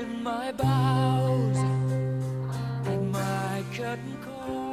Taken my bows and my curtain call.